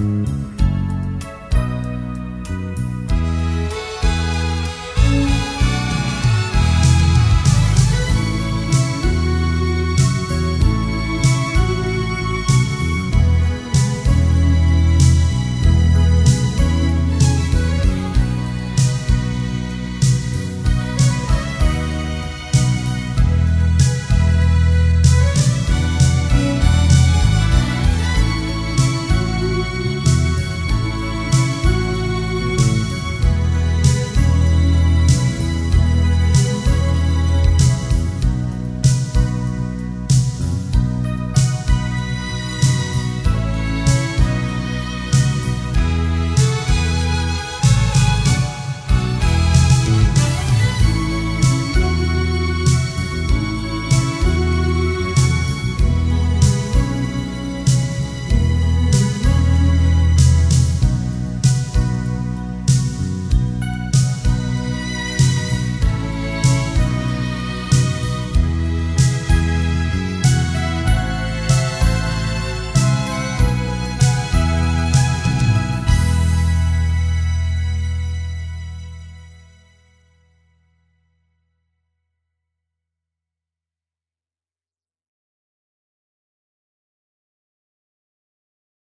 Música